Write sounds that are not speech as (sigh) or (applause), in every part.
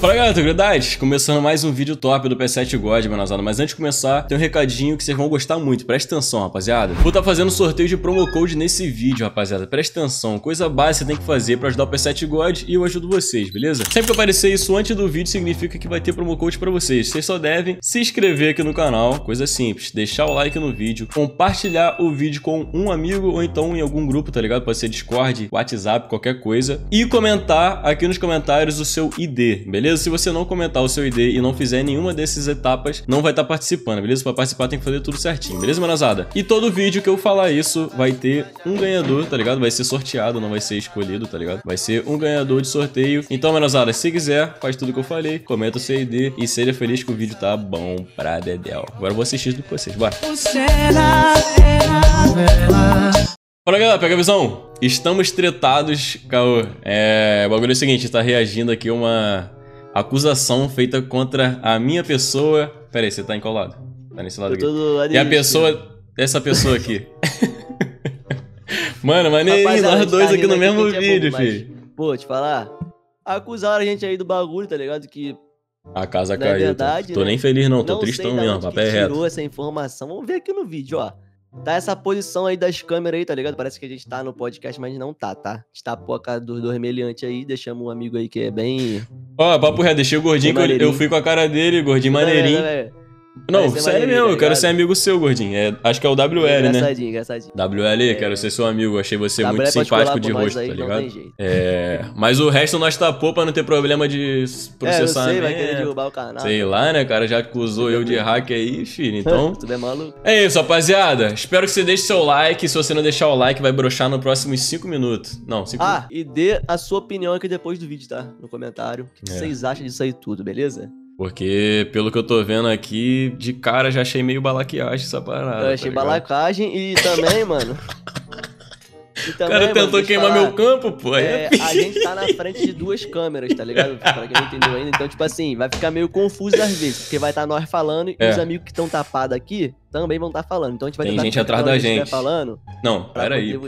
Fala galera, tranquilidade? Começando mais um vídeo top do P7 God, manazada. Mas antes de começar, tem um recadinho que vocês vão gostar muito. Presta atenção, rapaziada. Vou estar tá fazendo sorteio de promo code nesse vídeo, rapaziada. Presta atenção. Coisa básica você tem que fazer pra ajudar o P7 God e eu ajudo vocês, beleza? Sempre que aparecer isso antes do vídeo, significa que vai ter promo code pra vocês. Vocês só devem se inscrever aqui no canal, coisa simples. Deixar o like no vídeo, compartilhar o vídeo com um amigo ou então em algum grupo, tá ligado? Pode ser Discord, WhatsApp, qualquer coisa. E comentar aqui nos comentários o seu ID, beleza? Beleza? Se você não comentar o seu ID e não fizer nenhuma dessas etapas, não vai estar tá participando, beleza? Para participar tem que fazer tudo certinho, beleza, manazada? E todo vídeo que eu falar isso vai ter um ganhador, tá ligado? Vai ser sorteado, não vai ser escolhido, tá ligado? Vai ser um ganhador de sorteio. Então, manazada, se quiser, faz tudo que eu falei, comenta o seu ID e seja feliz que o vídeo tá bom pra dedéu. Agora eu vou assistir tudo com vocês, bora! Fala galera, pega a visão! Estamos tretados, Caô. É, o bagulho é o seguinte, tá reagindo aqui uma acusação feita contra a minha pessoa. Pera aí, você tá encolado. Tá nesse lado aqui. E a pessoa. Essa pessoa aqui. (laughs) Mano, maneirinho, nós dois tá aqui no mesmo é vídeo, é filho. Mas, pô, te falar. Acusaram a gente aí do bagulho, tá ligado? Que. A casa caiu. É verdade, tô né? nem feliz, não, tô não tristão mesmo, papel reto. tirou essa informação. Vamos ver aqui no vídeo, ó. Tá essa posição aí das câmeras aí, tá ligado? Parece que a gente tá no podcast, mas não tá, tá? A gente tá a cara dos dois meliantes aí, deixamos um amigo aí que é bem. Ó, oh, papo reto, deixei o gordinho, eu, eu fui com a cara dele, gordinho maneirinho. Não, sério mesmo, tá eu quero ser amigo seu, gordinho. É, acho que é o WL, né? Engraçadinho, engraçadinho. WL, é... quero ser seu amigo. Achei você WL muito simpático de rosto, aí, tá ligado? É. Mas o resto nós tapou pra não ter problema de processamento. (laughs) É, sei, vai querer derrubar o canal. Sei lá, né, cara? Já acusou eu de hack aí, filho. Então. (laughs) Tudo é maluco. É isso, rapaziada. Espero que você deixe seu like. Se você não deixar o like, vai broxar nos próximos 5 minutos. Não, 5 Ah, e dê a sua opinião aqui depois do vídeo, tá? No comentário. O que é. vocês acham disso aí tudo, beleza? Porque, pelo que eu tô vendo aqui, de cara já achei meio balaquiagem essa parada. Eu achei tá balacagem e também, (laughs) mano. O cara tentou queimar falar, meu campo, pô. É, é a gente tá na frente de duas câmeras, tá ligado? Pra quem não entendeu ainda. Então, tipo assim, vai ficar meio confuso às vezes. Porque vai estar tá nós falando é. e os amigos que estão tapados aqui também vão estar tá falando. Então a gente vai Tem gente atrás da gente. falando. Não, pera aí.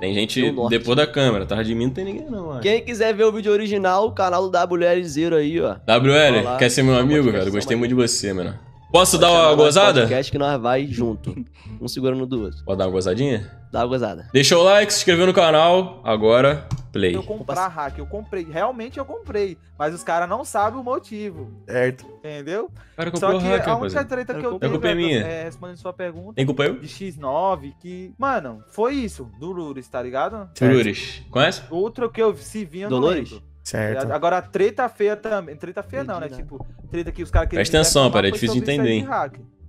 Tem gente depois da câmera. Atrás de mim não tem ninguém, não. Mano. Quem quiser ver o vídeo original, o canal do WL Zero aí, ó. WL, quer ser meu amigo, velho? Gostei muito de você, mano. Posso dar uma gozada? podcast que nós vai junto. Um segurando do outro. Pode dar uma gozadinha? Dá uma gozada. Deixa o like, se inscreveu no canal. Agora, play. Eu comprar hack, eu comprei. Realmente eu comprei. Mas os caras não sabem o motivo. Certo. Entendeu? Cara, Só que hack, a única treta que eu tenho, culpa é minha. é, respondendo sua pergunta. Tem culpa eu? De X9, que... Mano, foi isso. Durures, tá ligado? Durures. Conhece? Outro que eu se vinha, Dolores? Certo. Agora, treta feia também. Treta feia não, né? Tipo, treta que os caras Presta atenção, pera, é difícil de entender, hein?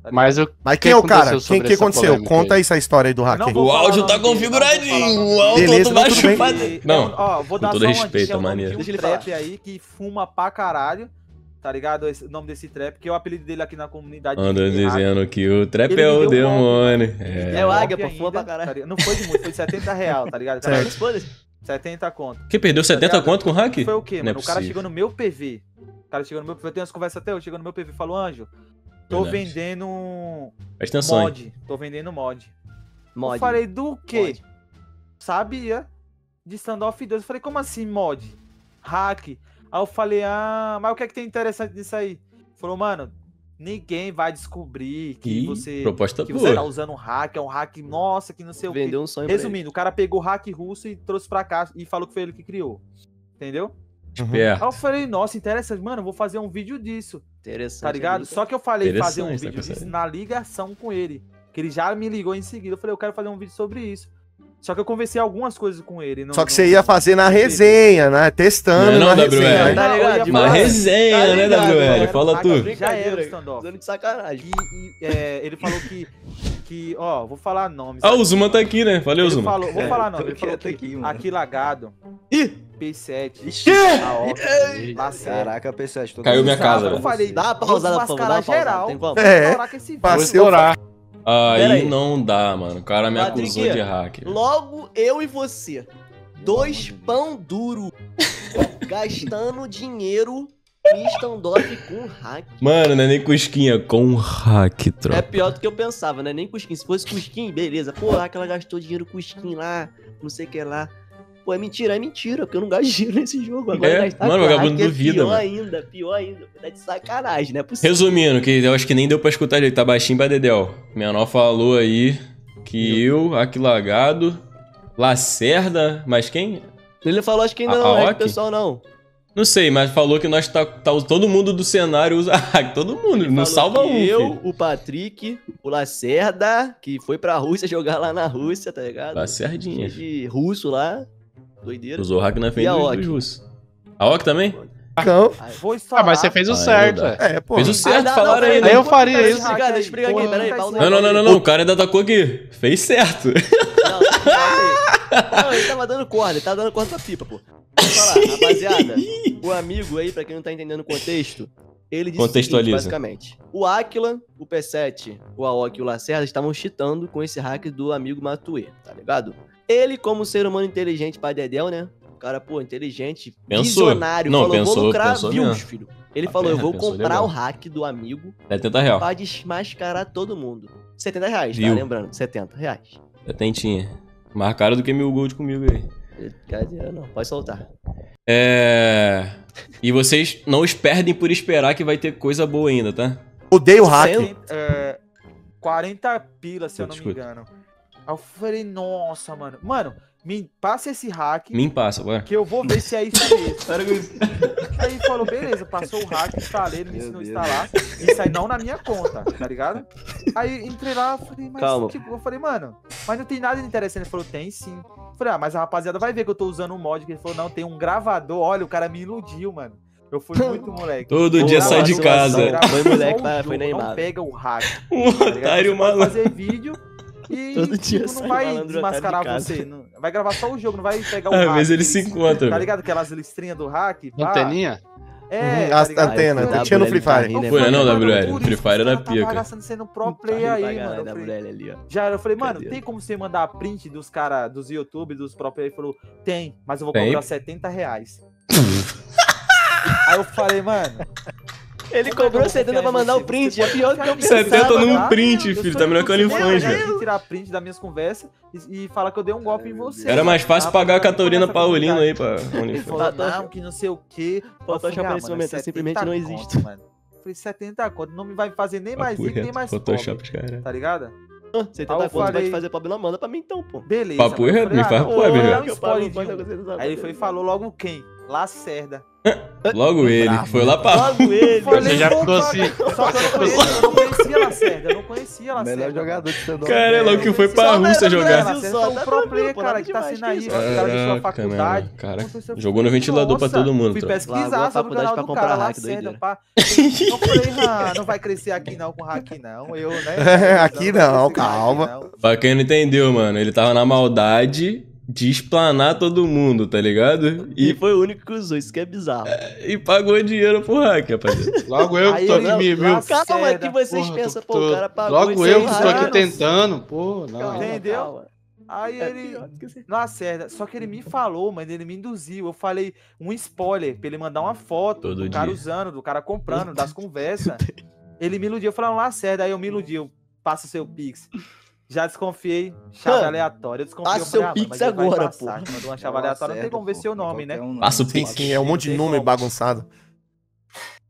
Tá mas, eu, Mas quem é o cara? Quem que aconteceu? Conta aí essa história aí do hacker. O áudio tá configuradinho. O áudio Beleza, todo chupado. Não, ó, vou dar com todo respeito, maneiro. Deixa ele trap aí que fuma pra caralho. Tá ligado? o nome desse trap, que é o apelido dele aqui na comunidade. Anda dizendo que o trap é o demônio. É, é o águia, pô, fuma pra caralho. Tá não foi de muito, foi de 70 real, tá ligado? Certo. 70 conto. Quem perdeu 70 tá conto com hack? Foi o quê, mano? É o cara chegou no meu PV. O cara chegou no meu PV. Eu tenho umas conversas até hoje. Chegou no meu PV e falou: Anjo, tô Verdade. vendendo. Atenção. Mod. Tô vendendo mod. Mod. Eu falei: Do quê? Mod. Sabia. De standoff 2. Eu falei: Como assim mod? Hack. Aí eu falei: Ah, mas o que é que tem interessante nisso aí? Falou, mano, ninguém vai descobrir que você proposta que você tá usando um hack, é um hack, nossa, que não sei Vendeu o quê. Um sonho Resumindo, o cara pegou o hack russo e trouxe pra cá e falou que foi ele que criou. Entendeu? Uhum. Aí eu falei, nossa, interessante, mano, vou fazer um vídeo disso. Interessante. Tá ligado? Só que eu falei fazer um vídeo disso na ligação com ele. Que ele já me ligou em seguida. Eu falei, eu quero fazer um vídeo sobre isso. Só que eu conversei algumas coisas com ele. Não, Só que não, você ia fazer na resenha, né? Testando não, não, na WL. resenha. Tá ligado? Na resenha, tá né, WL? Fala tu. Já era o stand-off. Usando de sacanagem. E, e é, ele falou que, que... Ó, vou falar nomes. Ah, o Zuma tá aqui, né? Valeu, ele Zuma. Falou, vou falar (laughs) nomes. Ele falou que aqui, aqui Lagado... Ih! P7. Ixi! Caraca, P7. Caiu minha casa, velho. Eu falei, dá uma pausada, por favor. Dá uma geral. Tem como? É, pra estourar. Aí, aí, não dá, mano. O cara me acusou de hack. Logo eu e você. Dois pão duro. (laughs) gastando dinheiro em standoff com hack. Mano, não é nem cusquinha, com hack, tropa. É pior do que eu pensava, né? Nem com skin. Se fosse com skin, beleza. Pô, ela gastou dinheiro com skin lá, não sei o que lá. Pô, é mentira, é mentira, porque eu não gasto dinheiro nesse jogo. Agora é, gastar mano, o vagabundo duvida, pior mano. ainda, pior ainda. Tá de sacanagem, é possível. Resumindo, que eu acho que nem deu pra escutar ele, tá baixinho pra Dedel. Menor falou aí que eu, Aquilagado, Lacerda, mas quem? Ele falou, acho que ainda a, não, a é pessoal não. Não sei, mas falou que nós tá, tá todo mundo do cenário usa (laughs) hack, todo mundo, Ele não salva um. Eu, filho. o Patrick, o Lacerda, que foi pra Rússia jogar lá na Rússia, tá ligado? Lacerdinha. De russo lá, doideira. Usou hack na frente dos russos. A Ok também? Não. Ah, mas você fez o ah, certo, velho. É, pô. Fez o certo, ah, falaram aí. Aí eu faria isso. Deixa eu explicar aqui, peraí. Não, não, não, não, não, o cara ainda tacou aqui. Fez certo. Não, não, ele tava dando corda, ele tava dando corda pra pipa, pô. falar, rapaziada, o amigo aí, pra quem não tá entendendo o contexto, ele disse Contextualiza. Seguinte, basicamente. O Aquila, o P7, o Aoki e o Lacerda estavam cheatando com esse hack do amigo Matue, tá ligado? Ele, como ser humano inteligente pra Dedel, né? O cara, pô, inteligente, pensou. visionário, não, falou, pensou, vou lucrar pensou views, mesmo. filho. Ele ah, falou, eu vou comprar legal. o hack do amigo 70 reais. pra desmascarar todo mundo. 70 reais, Viu? tá? Lembrando, 70 reais. Setentinha. Mais caro do que mil gold comigo aí. Brincadeira, não. Pode soltar. É. E vocês não perdem por esperar que vai ter coisa boa ainda, tá? Odeio hack. É, 40 pilas, se eu, eu não me engano. Aí eu falei, nossa, mano. Mano, me passa esse hack. Me passa, agora. Que eu vou ver se é isso mesmo. (laughs) aí falou, beleza, passou o hack, instalei, ele me ensinou a instalar. Isso aí não na minha conta, tá ligado? Aí entrei lá, falei, mas Calma. tipo, eu falei, mano, mas não tem nada de interessante. Ele falou, tem sim. Eu falei, ah, mas a rapaziada vai ver que eu tô usando um mod. Que ele falou, não, tem um gravador. Olha, o cara me iludiu, mano. Eu fui muito (laughs) moleque. Todo dia sai de casa. Foi moleque, foi Neymar. Não pega o hack. (laughs) Um tá otário maluco. fazer vídeo e (laughs) Todo dia tipo, não vai desmascarar de você. Não, vai gravar só o jogo, não vai pegar (laughs) o Às hack. Às vezes ele se encontra. Tá ligado? Aquelas listrinhas do hack. Anteninha? É, uhum, tá a antena, tá tinha no Free Fire. Não foi, não, WL. Free Fire era pica. Tá gastando sendo pro player aí, mano. Eu falei, ali, ó. Já, eu falei, mano, tem como você mandar print dos caras, dos YouTube, dos pro player? Ele falou, tem, mas eu vou tem? cobrar 70 reais. (laughs) aí eu falei, mano, ele cobrou 70 pra mandar o print. É pior do que eu pensava. 70 num print, filho. Tá melhor que o OnlyFans, velho. tirar print das minhas conversas e, e falar que eu dei um golpe em você. Era mais fácil pagar a Catarina Paulino aí pra OnlyFans. Não, que não sei o quê. Photoshop ah, nesse momento simplesmente não existe. Falei, 70 conto. Não me vai fazer nem mais rico, nem mais Photoshop, cara. Tá ligado? Você tá conta, falei... pode fazer problema, manda pra mim então, pô. Beleza. Papo reto, me faz pobre, velho. Aí ele foi e falou logo quem? Lacerda. (laughs) Logo ele, que foi lá pra. Logo ele. Você já ficou assim. Só que eu não conhecia, eu não conhecia Lacerda, eu não conhecia Lacerda. Melhor jogador de stand Cara, é logo que foi pra Rússia jogar. Lacerda foi o pro player, cara, que tá sendo aí, o cara deixou a faculdade. Cara, jogou no ventilador pra todo mundo. Fui pesquisar sobre o canal do cara, Lacerda, pá. Eu (laughs) falei, ah, não vai crescer aqui não com hack não, eu, né? (laughs) Aqui não, calma. Pra quem não entendeu, mano, ele tava na maldade de explanar todo mundo, tá ligado? E, e, foi o único que usou, isso que é bizarro. É, e pagou dinheiro pro hack, rapaziada. (laughs) Logo eu que tô aqui, me viu? Calma, que vocês porra, pensam, pô, o cara pagou Logo eu que tô aqui tentando, pô, não. Entendeu? Calma. Aí é ele não acerta. Só que ele me falou, mas ele me induziu. Eu falei um spoiler pra ele mandar uma foto Todo do dia. cara usando, do cara comprando, das conversas. ele me iludiu. Eu falei, não, acerta. Aí eu me iludi. Eu passo seu Pix. Já desconfiei, chave aleatória. Eu desconfiei. Passa seu Pix agora, pô. Mandou uma chave aleatória, não tem como ver seu nome, né? Passa o Pix. Sim, é um monte de número bagunçado.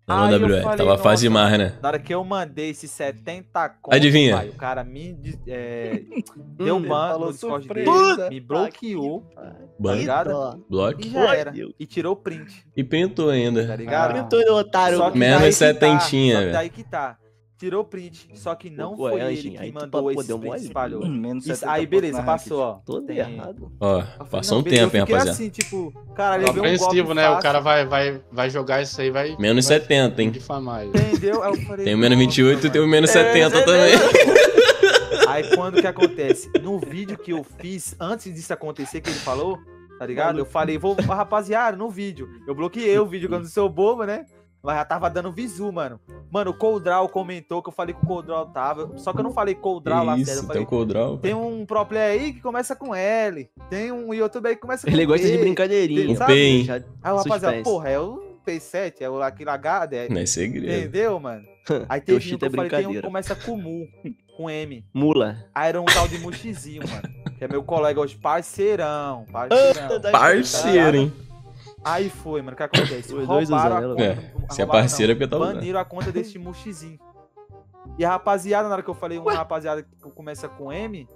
Não, Aí WL, falei, tava fase demais, né? Na hora que eu mandei esses 70 contos, Adivinha? Pai, o cara me é, (laughs) deu um ban no Discord dele, me bloqueou, tá ligado? Bloque. E já era. E tirou o print. E pintou ainda. Tá ligado? Pintou, otário. Menos setentinha, velho. Tá, daí que tá tirou o print, só que não Pô, foi é, ele que mandou esse print, espalhou. Menos Isso, aí beleza, passou, ó. Todo tem... errado. Ó, passou um tempo, hein, rapaziada. assim, tipo, cara, levei um golpe né? Fácil. O cara vai, vai, vai jogar isso aí, vai... Menos vai 70, hein. Difamar Entendeu? Aí eu falei... Tem o menos 28 e tem o menos é, 70 também. (laughs) Aí quando que acontece? No vídeo que eu fiz, antes disso acontecer, que ele falou, tá ligado? Eu falei, vou, rapaziada, no vídeo. Eu bloqueei o vídeo quando sou bobo, né? Mas já tava dando visu, mano. Mano, o Coldral comentou que eu falei que o Coldral tava. Só que eu não falei Coldral lá, sério. Falei, tem um Coldral. Tem um pro player aí que começa com L. Tem um YouTube aí que começa com Ele gosta de brincadeirinha. Um P, Aí o rapaziada, porra, é o P7, é o aquele HD. É, não é segredo. Entendeu, mano? (laughs) Aí teve um que eu falei, tem um que começa com Mu, com M. Mula. Aí era um tal de Muxizinho, mano. Que é meu colega hoje, parceirão. Parceirão. Parceiro, hein? Aí foi, mano. O que acontece? Roubaram a conta. É, se é parceiro é porque tá Baniram a conta desse Muxizinho. E a rapaziada, na hora que eu falei, uma Ué? rapaziada que começa com M,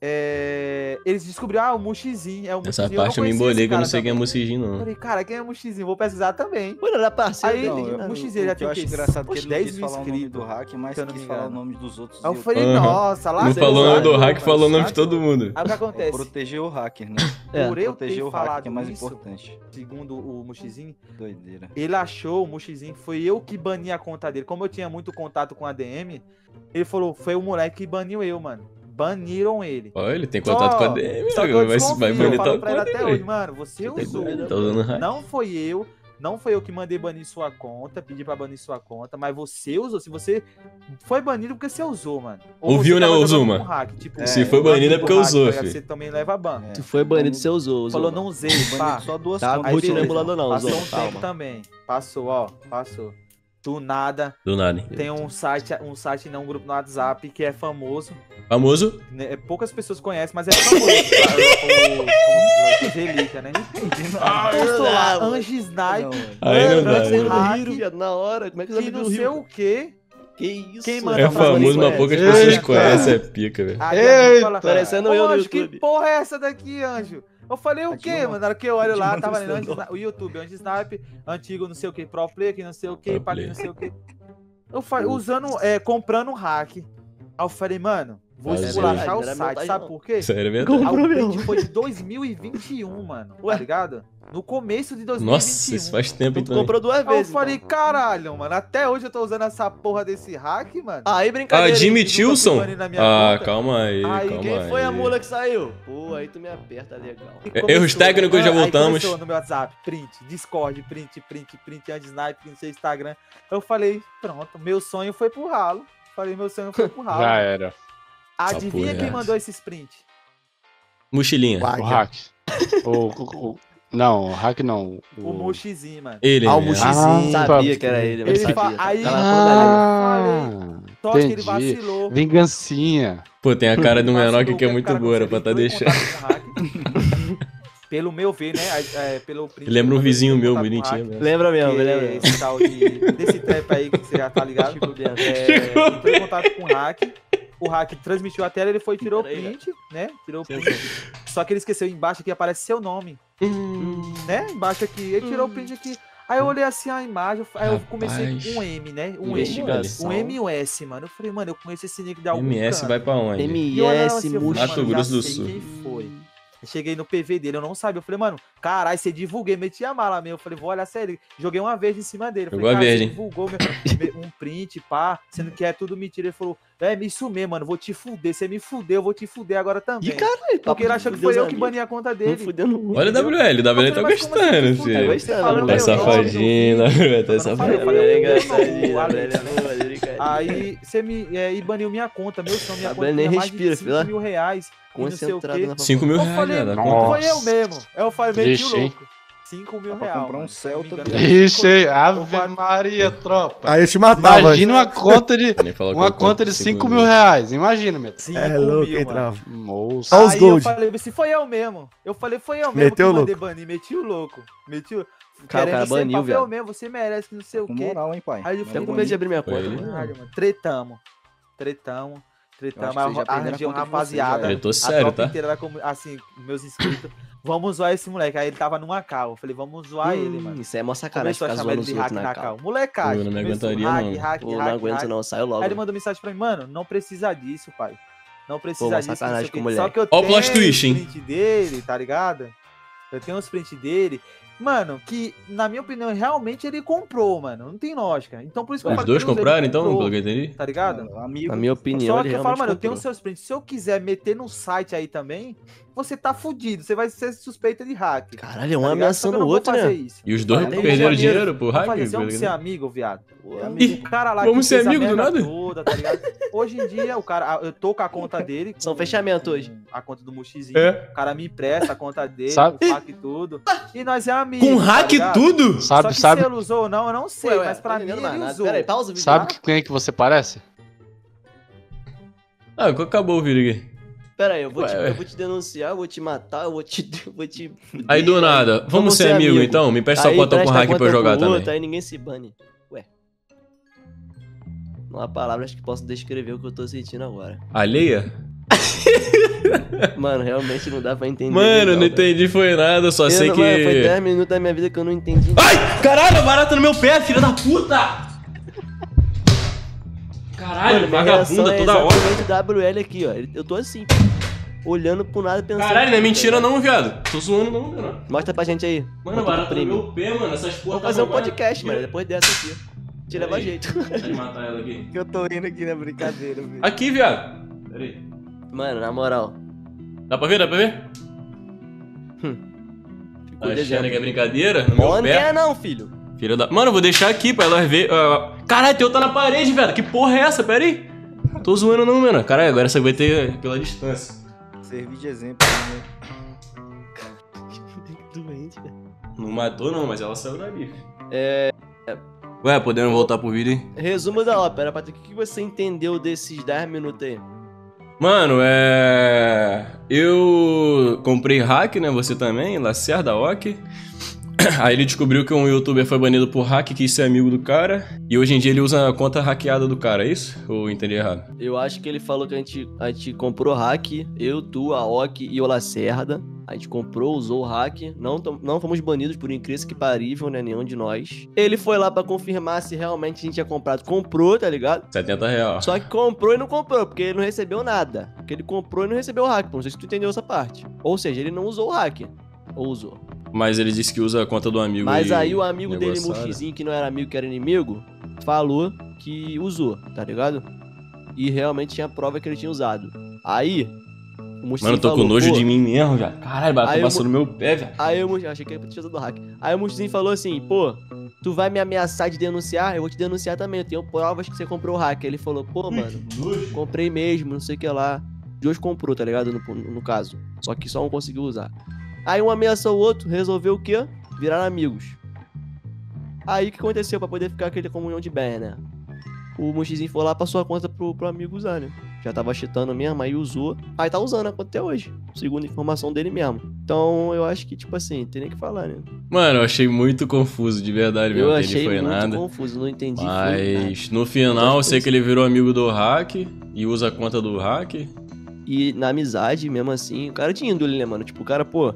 é... Eles descobriram, ah, o Muxizinho. É o Essa parte eu, me embolei que eu não sei quem é Muxizinho, não. Eu falei, cara, quem é Muxizinho? Vou pesquisar também. Mano, era parceiro Aí, Muxizinho já tem Eu acho engraçado que ele não quis falar o nome do hack, mas quis falar o nome dos outros. Aí eu falei, uhum. nossa, lá Não falou o nome do hack, falou o nome de todo mundo. Aí o que acontece? Proteger o hacker, né? (laughs) É. Por eu Proteger o hacker, que é mais isso, importante. Segundo o Muxizinho, doideira. Ele achou, o Muxizinho, foi eu que bani a conta dele. Como eu tinha muito contato com a DM, ele falou, foi o moleque que baniu eu, mano baniram ele. Olha, ele tem contato só, com a DM, só vai, vai banitar o pra até hoje, mano, você usou. Tá não foi eu, não foi eu que mandei banir sua conta, pedi pra banir sua conta, mas você usou. Se você foi banido porque você usou, mano. Ou Ouviu, né, Uzuma? Um hack, tipo, é, se foi banido é porque hack, usou, filho. Você também leva ban. É. Se foi banido, você usou. Falou, não usei, pá. Só duas tá, contas. Aí, não, Passou um tempo também. Passou, ó, passou. Do nada. Do nada. Tem um site, um site, não, um grupo no WhatsApp que é famoso. Famoso? Né, poucas pessoas conhecem, mas é famoso. o, relíquia, né? Ah, Postou lá, Ange Snipe. Aí não dá. Na hora, como é que você não sei o quê. Que isso? Quem manda é famoso, mas poucas pessoas conhecem. É pica, velho. Parecendo eu no YouTube. Que porra é essa daqui, Anjo? Eu falei o Aqui quê, mano? Na hora que eu olho lá, tava lendo o YouTube, antes snipe, antigo não sei o que, pro player, que não sei o que, paguei não sei o que. Eu falei, usando, é, comprando um hack. Aí eu falei, mano, vou esculachar o site, sabe por quê? Sério mesmo? O print foi de 2021, mano, tá ligado? No começo de 2021. Nossa, isso faz tempo então. comprou duas vezes. Eu falei, então. caralho, mano. Até hoje eu tô usando essa porra desse hack, mano. Aí, brincadeira. Ah, Jimmy Tilson? Ah, conta. calma aí. Aí, calma quem aí. foi a mula que saiu? Pô, aí tu me aperta legal. Erros técnicos, já voltamos. Aí no meu WhatsApp, print, Discord, print, print, print, anti-snipe, no seu Instagram. Eu falei, pronto, meu sonho foi pro ralo. Falei, meu sonho foi pro ralo. Já era. Adivinha quem mandou esse sprint? Mochilinha. O hack. o, o, não, hack não. O, o Mushizinho, mano. Ele. Ah, o Mushizinho. Ah, sabia que era ele, ele sabia. Aí, ah, só que ele vacilou. Vingancinha. Pô, tem a cara do menor que é muito boa, era pra tá deixando. (laughs) pelo meu ver, né? É, pelo lembra um vizinho meu, bonitinho. Lembra mesmo, lembra. Esse tal de, desse trap aí que você já tá ligado. (laughs) Tipo, é, entrou em contato com o hack o hack transmitiu a tela, ele foi tirou o print, né? Tirou o print. Só que ele esqueceu embaixo aqui aparece seu nome. Hum. Né? Embaixo aqui. Ele tirou o print aqui. Aí eu olhei assim a imagem, aí eu comecei com um M, né? Um M, um M e um S, mano. Eu falei, mano, eu conheço esse nick de algum MS canto. vai pra onde? MS, assim, Mato Grosso do Sul. Quem foi? Cheguei no PV dele, eu não sabia. Eu falei, mano, caralho, você divulguei, meti a mala mesmo. Eu falei, vou olhar sério. Joguei uma vez em cima dele. Eu falei, cara, vez, você divulgou meu, um print, pá, sendo que é tudo mentira. Ele falou, é, me sumir, mano, vou te fuder. Você me fudeu, eu vou te fuder agora também. E caralho, Porque ele achou que foi eu que bani a conta dele. Olha o WL, o WL tá gostando, filho. Tá safadinho, o WL tá safadinho. Aí você me é, e baniu minha conta, meu som, minha conta nem respira, filho. mil reais. Concentrado na 5 mil reais, falei, Foi eu mesmo. Eu falei, meti o louco. 5 mil reais. comprar um Celta. Ixi, Ave Maria, tropa. Aí eu te matava. Imagina uma conta de (laughs) uma conta de 5 mil reais. Imagina, meu. É louco, mil, entrava. Moça. Aí eu falei, se foi eu mesmo. Eu falei, foi eu mesmo Meteu que mandei banir. Meti o louco. Meti o... Cara, o cara baniu, velho. Mesmo, você merece, não sei o quê. Moral, hein, pai. Aí eu falei, com medo de abrir minha conta. Tretamos. Tretamos. Tretamos, arranjei um rapaziada. Eu tô sério, tá? Inteira, assim, meus inscritos. Vamos zoar esse moleque. Aí ele tava numa cal. Eu falei, vamos zoar hum, ele, mano. Isso é mó sacanagem ficar zoando os outros na cal. Molecagem. Eu não me aguentaria, hack, não. Hack, Pô, hack, não aguento hack. não, saiu logo. Aí ele mandou mensagem pra mim, mano, não precisa disso, pai. Não precisa Pô, disso. Sacanagem com mulher. Só que eu tenho os print dele, tá ligado? Eu tenho os print dele. Mano, que, na minha opinião, realmente ele comprou, mano. Não tem lógica. Então, por isso que Os eu dois compraram, então, pelo que eu entendi? Tá ligado? Na minha opinião, Só que eu falo, mano, eu tenho seus prints. Se eu quiser meter no site aí também, você tá fudido. Você vai ser suspeita de hack. Caralho, é um tá ameaçando o outro, né? Isso. E os dois perderam dinheiro por hack. Vamos ser amigo, viado. O cara lá vamos ser amigo do nada? Toda, tá hoje em dia, o cara, eu tô com a conta (laughs) dele. São fechamento hoje. A conta do Muxizinho. É. O cara me empresta a conta dele, sabe? com hack e tudo. E nós é amigo. Com hack e tá tudo? Sabe, sabe. Se ele usou ou não, eu não sei, Ué, mas pra mim ele usou. Peraí, pausa o vídeo. Sabe quem é que você parece? Ah, acabou o vídeo aqui. Pera aí, eu vou, te, eu vou te denunciar, eu vou te matar, eu vou te. (laughs) Eu vou te aí do nada, vamos, vamos ser, amigo, amigo, então? Me peça sua conta com hack pra eu jogar também. Outro, aí ninguém se bane. Ué. Não há palavras que possam descrever o que eu tô sentindo agora. Alheia? (laughs) Mano, realmente não dá pra entender. Mano, não entendi foi nada, só eu sei não, que. Mano, foi 10 minutos da minha vida que eu não entendi. Ai! Caralho, barata no meu pé, filha da puta! Caralho, Mano, vagabunda é toda hora. WL aqui, ó. Eu tô assim, olhando pro nada pensando. Caralho, não é mentira não, viado. Tô zoando não, mano. Mostra pra gente aí. Mano, barata no meu pé, mano. Essas porra. Vou fazer um podcast, mano, depois dessa aqui. Te leva jeito. (laughs) Deixa eu matar ela aqui. Que eu tô indo aqui na brincadeira, (laughs) velho. Aqui, viado. Pera aí. Mano, na moral. Dá pra ver? Dá pra ver? Hum. Ficou tá achando que é brincadeira? No meu pé? Não quer não, filho. Filha da... Mano, eu vou deixar aqui pra elas ver. Uh... Caralho, teu tá na parede, velho. Que porra é essa? Pera aí. Tô zoando não, mano. Caralho, agora essa vai ter pela distância. Servir de exemplo, né? Doente, velho. Não matou não, mas ela saiu dali. É... Ué, podemos voltar pro vídeo, hein? Resumo da ópera, Patrick. O que você entendeu desses 10 minutos aí? Mano, é. Eu comprei hack, né? Você também, Lacerda Ok. (clears throat) Aí ele descobriu que um youtuber foi banido por hack, quis ser amigo do cara. E hoje em dia ele usa a conta hackeada do cara, é isso? Ou entendi errado? Eu acho que ele falou que a gente, a gente comprou hack, eu, tu, a Ok e o Lacerda. A gente comprou, usou o hack. Não, não fomos banidos por incrível que parível, né? Nenhum de nós. Ele foi lá para confirmar se realmente a gente tinha comprado. Comprou, tá ligado? 70 reais. Só que comprou e não comprou, porque ele não recebeu nada. Porque ele comprou e não recebeu o hack. Não sei se tu entendeu essa parte. Ou seja, ele não usou o hack. Ou usou. Mas ele disse que usa a conta do amigo. Mas aí o amigo dele, Muxizinho, que não era amigo, que era inimigo, falou que usou, tá ligado? E realmente tinha prova que ele tinha usado. Aí, o Mano, eu tô falou, com nojo de mim mesmo, velho. Caralho, bateu passou no meu pé, velho. Aí eu achei que ele tinha usado o hack. Aí o Muxizinho falou assim, pô, tu vai me ameaçar de denunciar? Eu vou te denunciar também. Eu tenho provas que você comprou o hack. Ele falou, pô, mano, comprei mesmo, não sei o que lá. Deus comprou, tá ligado? No, no caso. Só que só um conseguiu usar. Aí um ameaçou o outro, resolveu o quê? Virar amigos. Aí o que aconteceu pra poder ficar aquele comunhão de bem, né? O Muxizinho foi lá passou a conta pro, pro amigo usar, né? Já tava cheatando mesmo, aí usou. Aí tá usando a conta até hoje. Segundo a informação dele mesmo. Então eu acho que, tipo assim, tem nem que falar, né? Mano, eu achei muito confuso, de verdade mesmo. Eu achei foi muito nada. confuso, não entendi. Mas no final, eu sei que ele virou amigo do hack e usa a conta do hack. E na amizade, mesmo assim, o cara de índole, né, mano? Tipo, o cara, pô,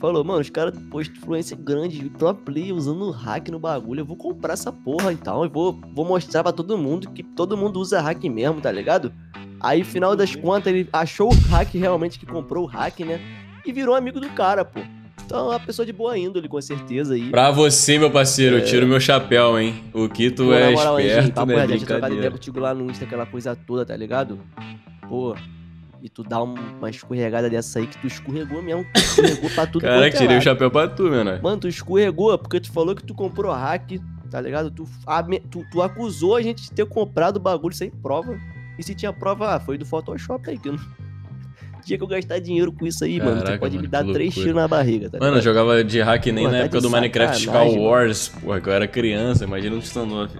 falou, mano, os caras postam influência grande, pro play usando hack no bagulho. Eu vou comprar essa porra e tal. Eu vou, vou mostrar pra todo mundo que todo mundo usa hack mesmo, tá ligado? Aí, final das contas, ele achou o hack realmente que comprou o hack, né? E virou amigo do cara, pô. Então, é uma pessoa de boa índole, com certeza aí. Pra você, meu parceiro, é... eu tiro meu chapéu, hein? O tu Pô, é moral, esperto, gente, né? Gente, trocar ideia contigo lá no Insta, aquela coisa toda, tá ligado? Pô, e tu dá uma escorregada dessa aí que tu escorregou mesmo. Tu escorregou pra tudo Caraca, tirei o chapéu pra tu, mano. Mano, tu escorregou porque tu falou que tu comprou hack, tá ligado? Tu, a, tu, tu, acusou a gente de ter comprado o bagulho sem prova. E se tinha prova, ah, foi do Photoshop aí, que eu não... (laughs) Dia que eu gastar dinheiro com isso aí, Caraca, mano, tu pode mano, me dar três tiros na barriga, tá Mano, eu jogava de hack nem Pô, na tá época do Minecraft Sky Wars, porra, que eu era criança, imagina um standoff.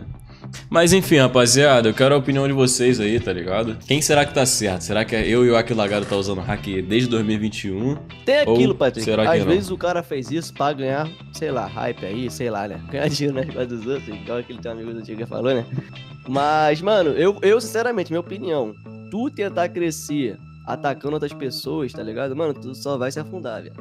Mas enfim, rapaziada, eu quero a opinião de vocês aí, tá ligado? Quem será que tá certo? Será que é eu e o Aquilo Lagado tá usando hack desde 2021? Tem aquilo, Patrick. Será Às vezes o cara fez isso pra ganhar, sei lá, hype aí, sei lá, né? Ganhar dinheiro nas coisas dos outros, igual aquele teu amigo do que falou, né? Mas, mano, eu, eu sinceramente, minha opinião, tu tentar crescer atacando outras pessoas, tá ligado? Mano, tu só vai se afundar, velho.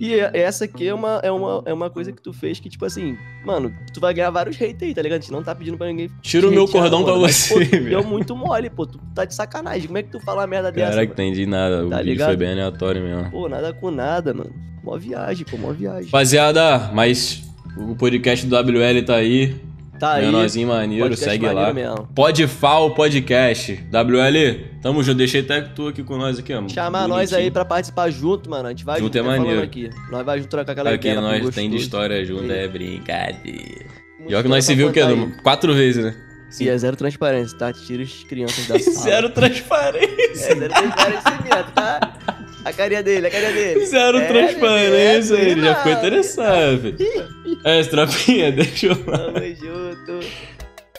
E essa aqui é uma, é, uma, é uma coisa que tu fez que, tipo assim, mano, tu vai ganhar vários hate aí, tá ligado? A gente não tá pedindo pra ninguém. Tira o meu cordão pra você, mas, pô, (laughs) Deu muito mole, pô. Tu tá de sacanagem. Como é que tu fala uma merda dessa? Cara, que entendi nada. Tá o ligado? foi bem aleatório mesmo. Pô, nada com nada, mano. Mó viagem, pô, mó viagem. Rapaziada, mas o podcast do WL tá aí. Tá aí. Menorzinho maneiro, podcast segue maneiro lá. Mesmo. Podfal Podcast. WL, tamo junto. Deixei até tu aqui com nós aqui, mano. Chamar nós aí pra participar junto, mano. A gente vai junto. Junto é maneiro. Aqui. Nós vai junto trocar aquela aqui ideia. Aqui nós tem de história junto, é brincadeira. Pior que nós se viu o quê? Quatro vezes, né? Sim. E é zero transparência, tá? Tira as crianças da (laughs) sala. zero transparência. É zero transparência, tá? A carinha dele, a carinha dele. Zero é, transparência, é, ele já ficou interessado. (laughs) é, Estropinha, (laughs) deixa eu falar.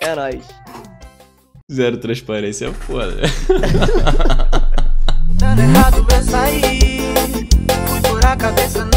É nóis. Zero transparência é foda. Dando errado eu saí, fui por a cabeça lugar.